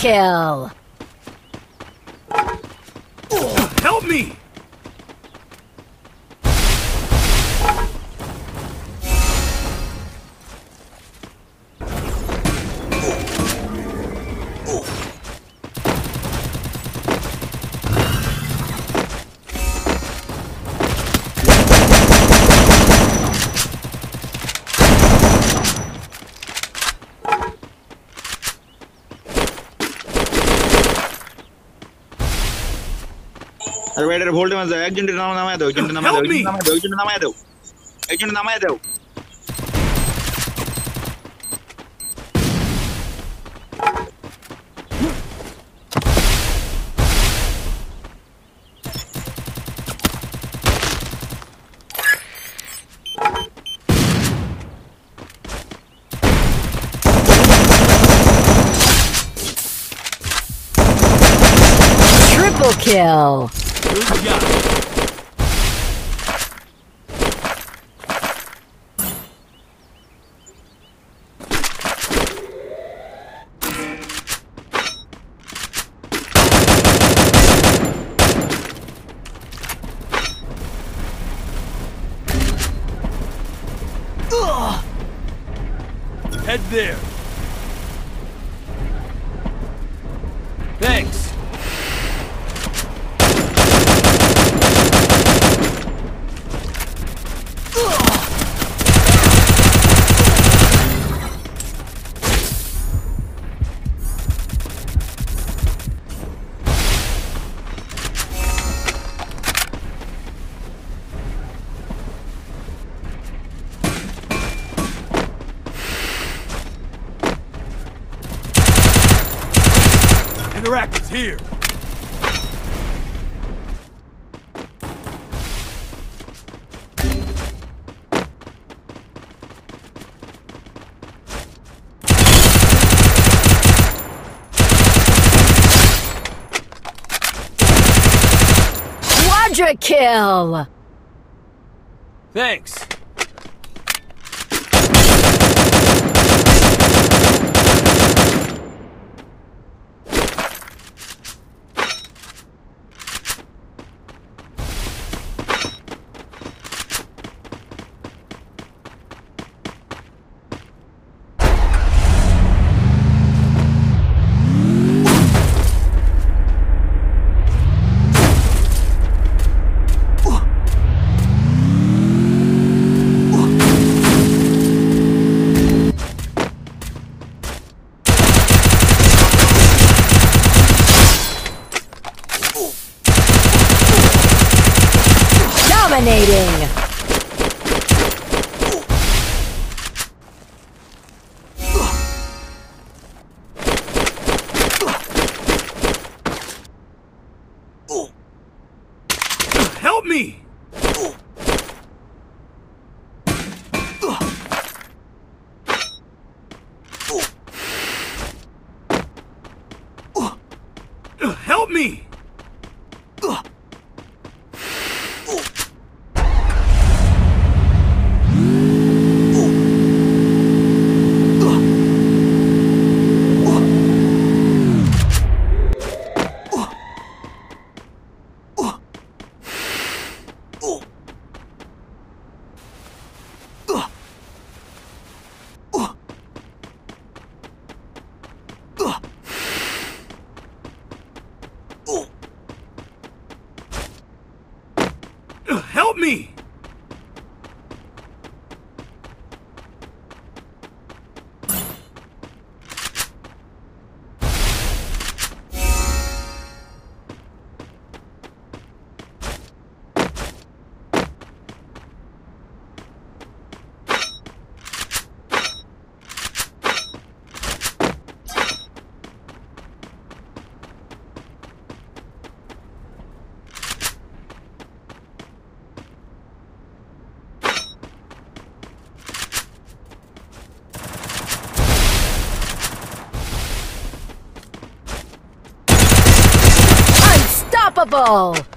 kill! Help me! আরে ভাই এটা ভোল্টে মাঝে একজনের নাম নামায় দাও একজনের নামায় দাও Help me! একজনের নামায় দাও একজনের নামায় দাও একজনের নামায় দাও Triple kill! Head there. Interactive's here. Quadra kill! Thanks. Dominating! Help me! Help me! Unstoppable!